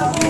감사합니다.